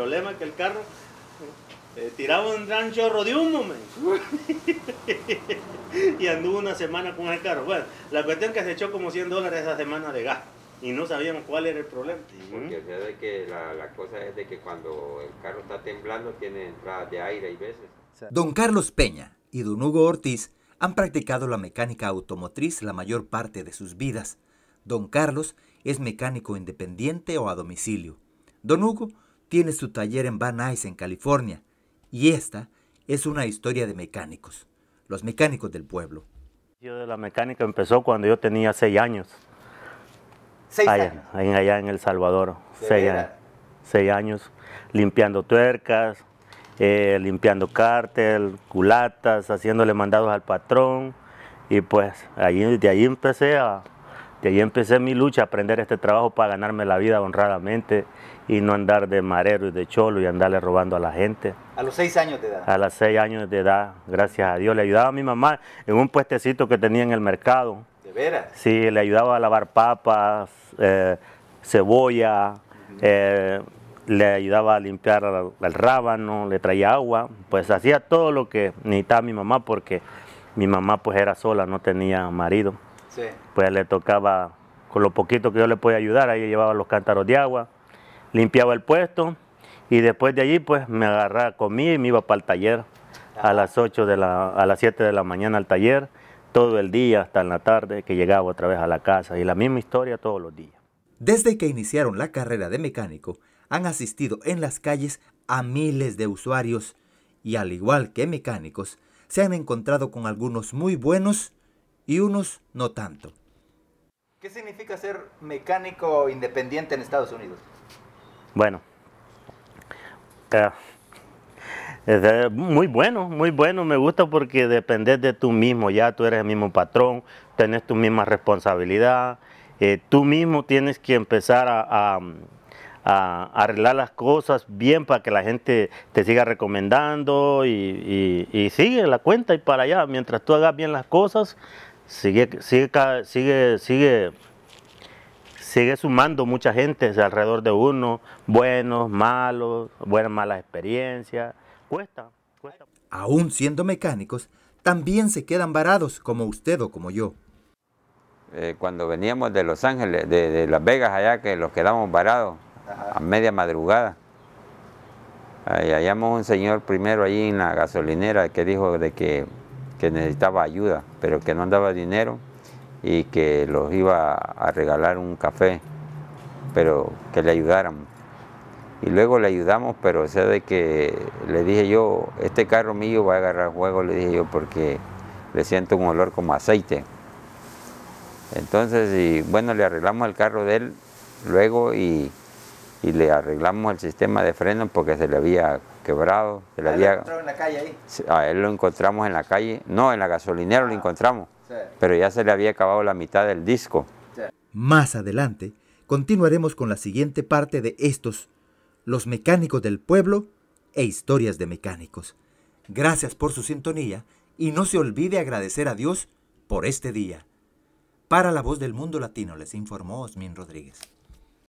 problema es que el carro eh, tiraba un gran chorro de humo, y anduvo una semana con el carro. Bueno, la cuestión es que se echó como 100 dólares esa semana de gas y no sabíamos cuál era el problema. Porque o sea, de que la, la cosa es de que cuando el carro está temblando tiene entradas de aire y veces. Don Carlos Peña y don Hugo Ortiz han practicado la mecánica automotriz la mayor parte de sus vidas. Don Carlos es mecánico independiente o a domicilio. Don Hugo tiene su taller en Van Nuys, en California. Y esta es una historia de mecánicos, los mecánicos del pueblo. Yo de la mecánica empezó cuando yo tenía seis años. Seis allá, años. Allá en El Salvador. ¿De Seis, años, seis años limpiando tuercas, eh, limpiando cártel, culatas, haciéndole mandados al patrón. Y pues ahí, de ahí empecé a, de ahí empecé mi lucha a aprender este trabajo para ganarme la vida honradamente y no andar de marero y de cholo y andarle robando a la gente. A los seis años de edad. A los seis años de edad, gracias a Dios, le ayudaba a mi mamá en un puestecito que tenía en el mercado. ¿De veras? Sí, le ayudaba a lavar papas, eh, cebolla, eh, le ayudaba a limpiar el, el rábano, le traía agua, pues hacía todo lo que necesitaba mi mamá porque mi mamá pues era sola, no tenía marido. Sí. Pues le tocaba, con lo poquito que yo le podía ayudar, ahí llevaba los cántaros de agua, limpiaba el puesto y después de allí pues me agarraba, comía y me iba para el taller a las 8 de la, a las 7 de la mañana al taller, todo el día hasta en la tarde que llegaba otra vez a la casa y la misma historia todos los días. Desde que iniciaron la carrera de mecánico, han asistido en las calles a miles de usuarios y al igual que mecánicos, se han encontrado con algunos muy buenos y unos no tanto. ¿Qué significa ser mecánico independiente en Estados Unidos? Bueno, eh, es de- muy bueno, muy bueno, me gusta porque dependes de tú mismo, ya tú eres el mismo patrón, tienes tu misma responsabilidad, eh, tú mismo tienes que empezar a, a- a arreglar las cosas bien para que la gente te siga recomendando y, y- y sigue la cuenta y para allá, mientras tú hagas bien las cosas, sigue, sigue, ca- sigue, sigue sigue sumando mucha gente alrededor de uno, buenos, malos, buenas, malas experiencias. Cuesta, cuesta. Aún siendo mecánicos, también se quedan varados como usted o como yo. Eh, cuando veníamos de Los Ángeles, de, de Las Vegas allá, que los quedamos varados a media madrugada. Ahí hallamos un señor primero allí en la gasolinera que dijo de que, que necesitaba ayuda, pero que no andaba dinero y que los iba a regalar un café, pero que le ayudáramos. Y luego le ayudamos, pero o sea de que le dije yo, este carro mío va a agarrar fuego, le dije yo, porque le siento un olor como aceite. Entonces, bueno, le arreglamos el carro de él luego y, y le arreglamos el sistema de freno porque se le había quebrado, se le había, en la calle ahí? a él lo encontramos en la calle, no, en la gasolinera lo encontramos, Sí. pero ya se le había acabado la mitad del disco. Más adelante, continuaremos con la siguiente parte de estos, los mecánicos del pueblo e historias de mecánicos. Gracias por su sintonía y no se olvide agradecer a Dios por este día. Para la voz del mundo latino les informó Osmin Rodríguez.